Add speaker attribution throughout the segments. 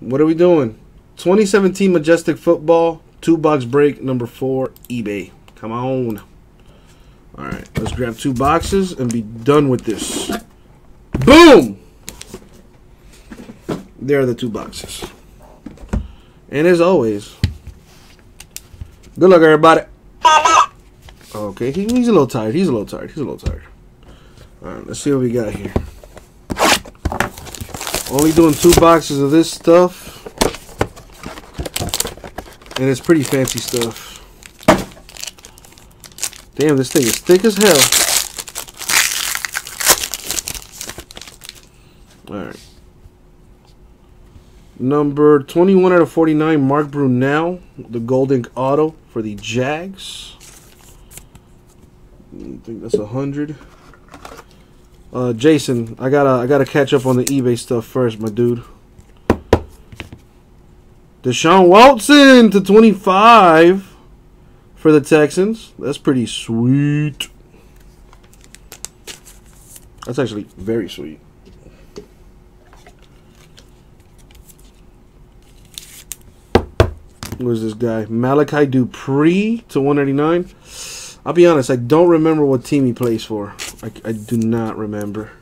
Speaker 1: What are we doing? 2017 Majestic Football, two box break, number four, eBay. Come on. All right, let's grab two boxes and be done with this. Boom! There are the two boxes. And as always, good luck, everybody. Okay, he, he's a little tired. He's a little tired. He's a little tired. All right, let's see what we got here. Only doing two boxes of this stuff. And it's pretty fancy stuff. Damn, this thing is thick as hell. Alright. Number 21 out of 49, Mark Brunell, the Gold Ink Auto for the Jags. I think that's a hundred. Uh, Jason, I gotta I gotta catch up on the eBay stuff first, my dude. Deshaun Watson to 25 for the Texans. That's pretty sweet. That's actually very sweet. Who's this guy? Malachi Dupre to 189. I'll be honest, I don't remember what team he plays for. I, I do not remember.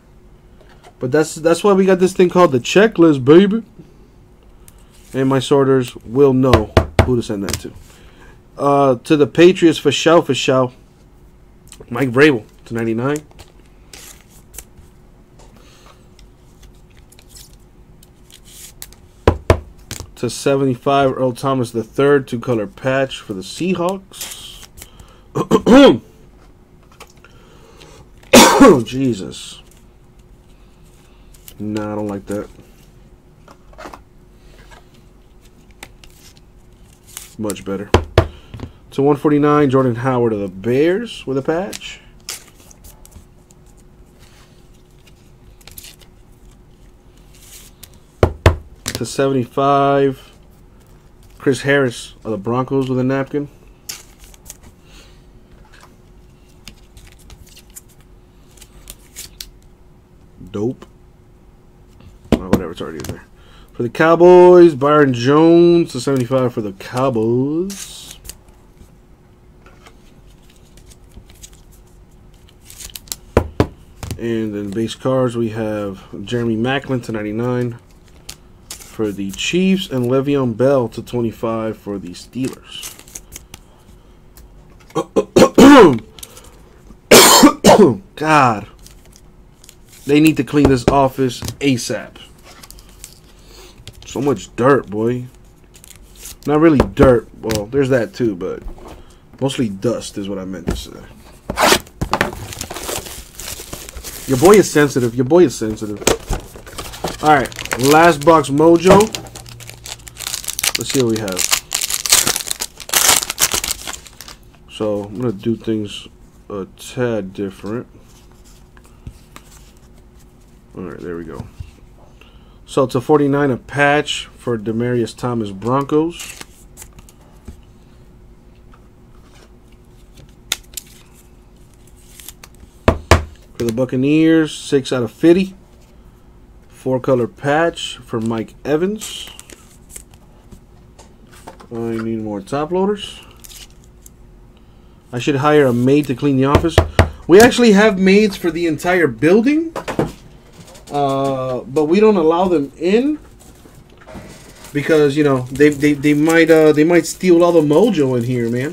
Speaker 1: But that's that's why we got this thing called the checklist, baby. And my sorters will know who to send that to. Uh, to the Patriots for show for show. Mike Vrabel to 99. To 75, Earl Thomas III, two color patch for the Seahawks. oh, Jesus. No, I don't like that. Much better. To 149, Jordan Howard of the Bears with a patch. To 75, Chris Harris of the Broncos with a napkin. Dope. Whatever, it's already in there. For the Cowboys, Byron Jones to 75 for the Cowboys. And then base cards, we have Jeremy Maclin to 99 for the Chiefs and Le'Veon Bell to 25 for the Steelers. God. They need to clean this office ASAP. So much dirt, boy. Not really dirt. Well, there's that too, but mostly dust is what I meant to say. Your boy is sensitive. Your boy is sensitive. Alright, last box mojo. Let's see what we have. So, I'm going to do things a tad different. Alright, there we go. So to 49, a patch for Demaryius Thomas Broncos. For the Buccaneers, 6 out of 50. Four color patch for Mike Evans. I need more top loaders. I should hire a maid to clean the office. We actually have maids for the entire building. Uh, but we don't allow them in because you know they they, they might uh, they might steal all the mojo in here, man.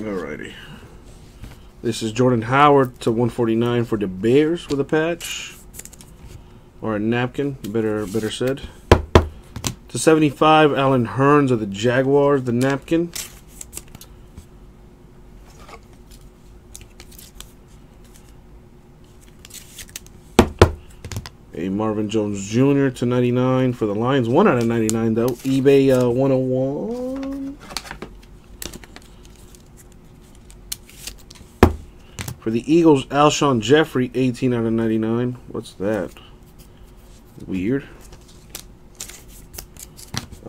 Speaker 1: Alrighty. This is Jordan Howard to 149 for the Bears with a patch or a napkin, better better said. To 75, Allen Hurns of the Jaguars, the napkin. A Marvin Jones Jr. to 99 for the Lions. 1 out of 99, though. eBay uh, 101. For the Eagles, Alshon Jeffery, 18 out of 99. What's that? Weird.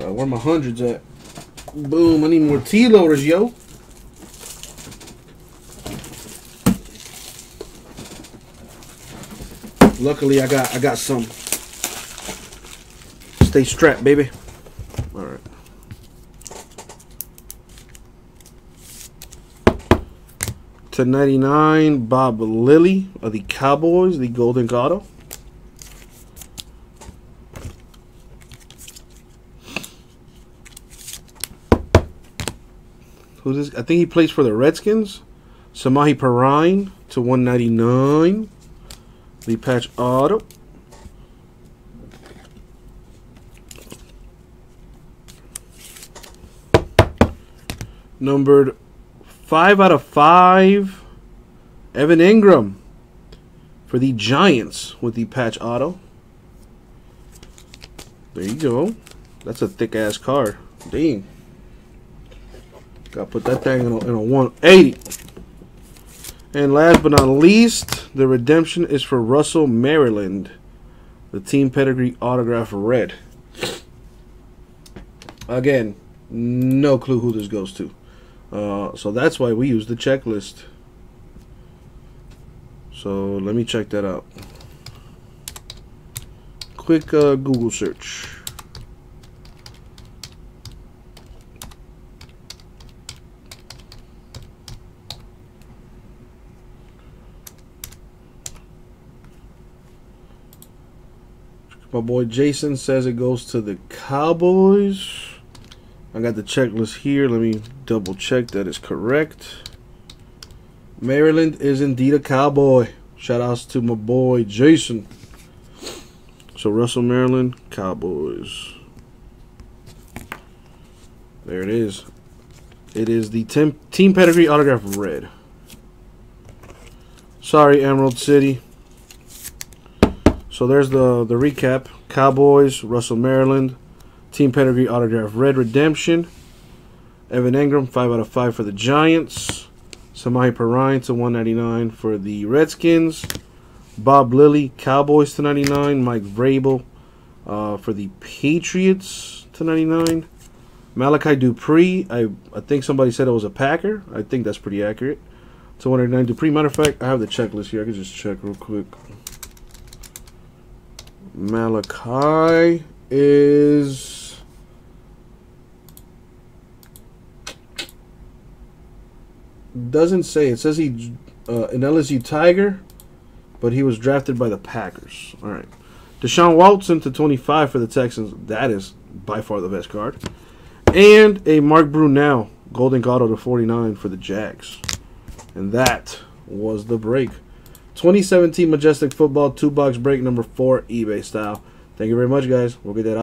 Speaker 1: Uh, where my hundreds at? Boom, I need more T-loaders, yo. Luckily, I got I got some. Stay strapped, baby. All right. To 99, Bob Lilly of the Cowboys, the Golden Gato. Who's this? I think he plays for the Redskins. Samaje Perine to 199. The patch auto. Numbered 5 out of 5. Evan Engram for the Giants with the patch auto. There you go. That's a thick ass card. Dang. Gotta put that thing in a, in a 180. And last but not least, the redemption is for Russell Maryland. The team pedigree autograph red. Again, no clue who this goes to. Uh, so that's why we use the checklist. So let me check that out. Quick uh, Google search. My boy Jason says it goes to the Cowboys. I got the checklist here. Let me double check that is correct. Maryland is indeed a Cowboy. Shout outs to my boy Jason. So Russell Maryland Cowboys. There it is. It is the team, team pedigree autograph red. Sorry, Emerald City. So there's the, the recap. Cowboys, Russell Maryland, Team Pedigree Autograph Red Redemption. Evan Engram, 5 out of 5 for the Giants. Samaje Perine to 199 for the Redskins. Bob Lilly, Cowboys to 99. Mike Vrabel uh, for the Patriots to 99. Malachi Dupre, I, I think somebody said it was a Packer. I think that's pretty accurate. To 199 Dupre. Matter of fact, I have the checklist here. I can just check real quick. Malachi is doesn't say. It says he uh, an LSU Tiger, but he was drafted by the Packers. All right, Deshaun Watson to 25 for the Texans. That is by far the best card, and a Mark Brunell Golden Auto to 49 for the Jags, and that was the break. 2017 Majestic Football two box break number four eBay style. Thank you very much, guys. We'll get that out.